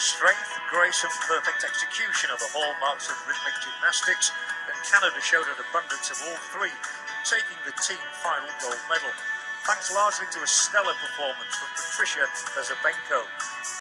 Strength, grace and perfect execution are the hallmarks of rhythmic gymnastics, and Canada showed an abundance of all three, taking the team final gold medal, thanks largely to a stellar performance from Patricia Bezzoubenko.